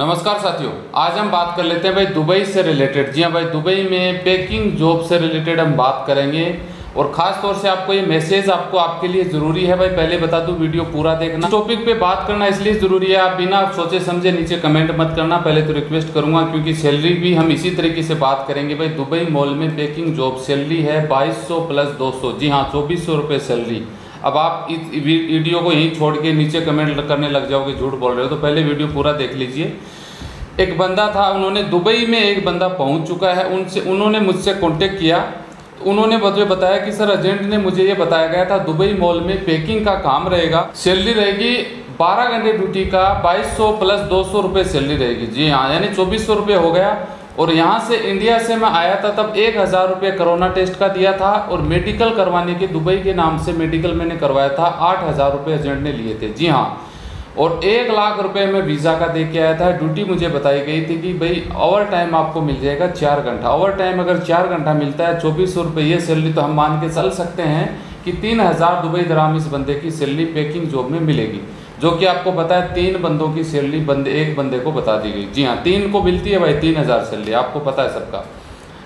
नमस्कार साथियों, आज हम बात कर लेते हैं भाई दुबई से रिलेटेड जी हाँ भाई, दुबई में पैकिंग जॉब से रिलेटेड हम बात करेंगे। और खास तौर से आपको ये मैसेज आपको आपके लिए ज़रूरी है भाई, पहले बता दूँ वीडियो पूरा देखना। टॉपिक पे बात करना इसलिए ज़रूरी है, आप बिना सोचे समझे नीचे कमेंट मत करना, पहले तो रिक्वेस्ट करूँगा, क्योंकि सैलरी भी हम इसी तरीके से बात करेंगे भाई। दुबई मॉल में पैकिंग जॉब सैलरी है बाईस प्लस दो सौ। जी हाँ चौबीस सौ सैलरी अब आप इस वीडियो को यहीं छोड़ के नीचे कमेंट करने लग जाओगे, झूठ बोल रहे हो तो पहले वीडियो पूरा देख लीजिए। एक बंदा था, उन्होंने दुबई में एक बंदा पहुँच चुका है, उनसे, उन्होंने मुझसे कांटेक्ट किया। उन्होंने मुझे बताया कि, सर एजेंट ने मुझे ये बताया गया था, दुबई मॉल में पैकिंग का काम रहेगा सैलरी रहेगी 12 घंटे ड्यूटी का 2200 प्लस दो सौ रुपये सैलरी रहेगी। जी हाँ यानी चौबीस सौ रुपये हो गया। और यहाँ से इंडिया से मैं आया था तब एक हज़ार रुपये कोरोना टेस्ट का दिया था और मेडिकल करवाने के दुबई के नाम से मेडिकल मैंने करवाया था। आठ हज़ार रुपये एजेंट ने लिए थे। जी हाँ। और एक लाख रुपए में वीज़ा का दे के आया था। ड्यूटी मुझे बताई गई थी कि भाई ओवर टाइम आपको मिल जाएगा चार घंटा। ओवर टाइम अगर चार घंटा मिलता है, चौबीस सौ रुपये ये सैलरी तो हम मान के चल सकते हैं कि तीन हज़ार दुबई दराम इस बंदे की सैलरी पैकिंग जॉब में मिलेगी। जो कि आपको पता है, तीन बंदों की सैलरी बंदे, एक बंदे को बता दी गई। जी हाँ तीन को मिलती है भाई, तीन हज़ार सैलरी, आपको पता है सबका।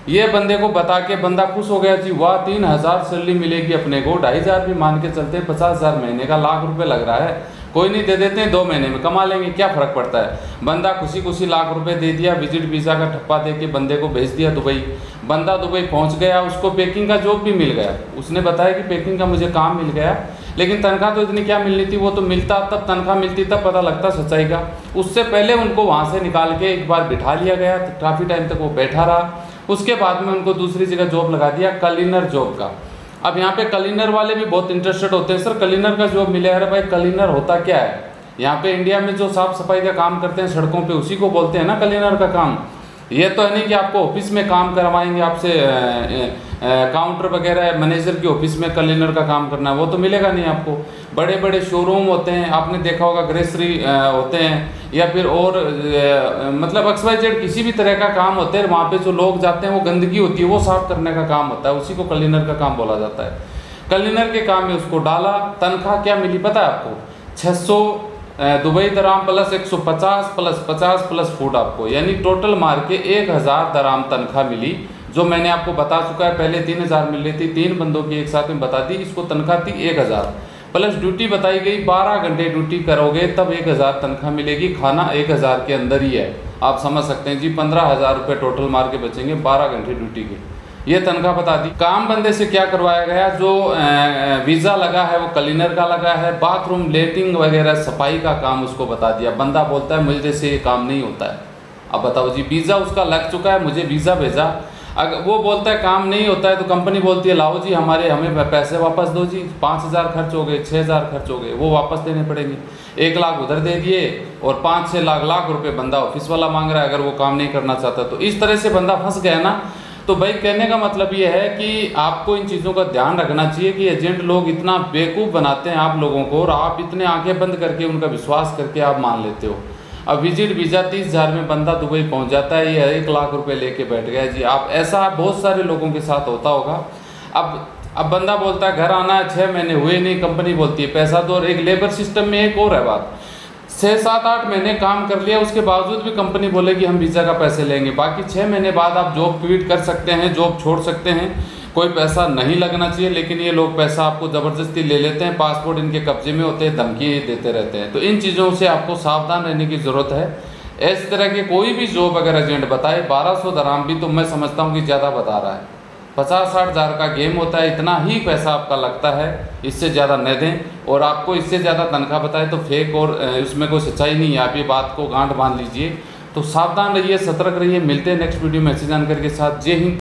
ये बंदे को बता के बंदा खुश हो गया, जी वाह, तीन हज़ार सैलरी मिलेगी अपने को, ढाई हज़ार भी मान के चलते पचास हज़ार महीने का लाख रुपए लग रहा है। कोई नहीं दे देते हैं, दो महीने में कमा लेंगे, क्या फ़र्क पड़ता है? बंदा खुशी खुशी लाख रुपए दे दिया, विज़िट वीज़ा का ठप्पा दे के बंदे को भेज दिया दुबई। बंदा दुबई पहुँच गया, उसको पैकिंग का जॉब भी मिल गया। उसने बताया कि पैकिंग का मुझे काम मिल गया, लेकिन तनख्वाह तो इतनी क्या मिलनी थी? वो तो मिलता, तब तनख्वाह मिलती, तब पता लगता सच्चाई का। उससे पहले उनको वहाँ से निकाल के एक बार बिठा लिया गया काफ़ी टाइम तक वो बैठा रहा। उसके बाद में उनको दूसरी जगह जॉब लगा दिया, कलिनर जॉब का। अब यहाँ पे कलीनर वाले भी बहुत इंटरेस्टेड होते हैं। सर, कलीनर का जो मिले, अरे भाई, कलीनर होता क्या है? यहाँ पे इंडिया में जो साफ़ सफ़ाई का काम करते हैं, सड़कों पे, उसी को बोलते हैं ना क्लीनर का काम। ये तो है नहीं कि आपको ऑफ़िस में काम करवाएँगे, आपसे काउंटर वगैरह मैनेजर की ऑफ़िस में क्लीनर का काम करना है, वो तो मिलेगा नहीं आपको। बड़े बड़े शोरूम होते हैं, आपने देखा होगा ग्रेसरी होते हैं, या फिर और मतलब एक्सवाइजेड किसी भी तरह का काम होता है, वहाँ पे जो लोग जाते हैं, वो गंदगी होती है, वो साफ़ करने का काम होता है, उसी को क्लीनर का काम बोला जाता है। क्लीनर के काम में उसको डाला, तनख्वाह क्या मिली पता है आपको? छः सौ Dubai dram plus 150 plus 50 plus food आपको, यानी टोटल मार के एक हज़ार दराम तनख्वाह मिली, जो मैंने आपको बता चुका है, पहले तीन हज़ार मिल रही थी, तीन बंदों की एक साथ में बता दी, इसको तनख्वाह थी एक हज़ार। प्लस ड्यूटी बताई गई, बारह घंटे ड्यूटी करोगे, तब एक हज़ार तनख्वाह मिलेगी, खाना एक हज़ार के अंदर ही है। आप समझ सकते हैं जी, पंद्रह हज़ार रुपये टोटल मार के बचेंगे बारह घंटे ड्यूटी के। ये तनख्वाह बता दी। काम बंदे से क्या करवाया गया? जो वीज़ा लगा है, वो क्लीनर का लगा है, बाथरूम, लेटिंग वगैरह, सफ़ाई का काम उसको बता दिया। बंदा बोलता है, मुझे से ये काम नहीं होता है। अब बताओ जी, वीज़ा उसका लग चुका है, मुझे वीज़ा भेजा। अगर वो बोलता है, काम नहीं होता है तो कंपनी बोलती है, लाओ जी, हमारे, हमें पैसे वापस दो जी। पाँच हज़ार खर्च हो गए, छः हज़ार खर्च हो गए, वो वापस देने पड़ेंगे। एक लाख उधर दे दिए और पाँच, छः लाख लाख रुपए बंदा ऑफ़िस वाला मांग रहा है, अगर वो काम नहीं करना चाहता तो इस तरह से बंदा फंस गया ना तो भाई कहने का मतलब ये है कि आपको इन चीज़ों का ध्यान रखना चाहिए कि एजेंट लोग इतना बेवकूफ़ बनाते हैं आप लोगों को और आप इतने आँखें बंद करके उनका विश्वास करके आप मान लेते हो। अब विज़िट वीज़ा तीस हज़ार में बंदा दुबई पहुँच जाता है, ये एक लाख रुपए लेके बैठ गया जी, आप ऐसा बहुत सारे लोगों के साथ होता होगा। अब अब बंदा बोलता है, घर आना है छः महीने हुए नहीं कंपनी बोलती है, पैसा दो और एक लेबर सिस्टम में एक और है बात। छः सात आठ महीने काम कर लिया, उसके बावजूद भी कंपनी बोलेगी हम वीज़ा का पैसे लेंगे। बाकी छः महीने बाद आप जॉब क्विट कर सकते हैं जॉब छोड़ सकते हैं। कोई पैसा नहीं लगना चाहिए, लेकिन ये लोग पैसा आपको ज़बरदस्ती ले लेते हैं पासपोर्ट इनके कब्जे में होते हैं, धमकी देते रहते हैं। तो इन चीज़ों से आपको सावधान रहने की ज़रूरत है। इस तरह के कोई भी जॉब अगर एजेंट बताए, बारह सौ दराम भी तो मैं समझता हूँ कि ज़्यादा बता रहा है। पचास साठ हज़ार का गेम होता है, इतना ही पैसा आपका लगता है, इससे ज़्यादा न दें। और आपको इससे ज़्यादा तनख्वाह बताए तो फेक और उसमें कोई सच्चाई नहीं है। आप ये बात को गांठ बाँध लीजिए। तो सावधान रहिए, सतर्क रहिए, मिलते हैं नेक्स्ट वीडियो में ऐसी जानकारी के साथ। जय हिंद।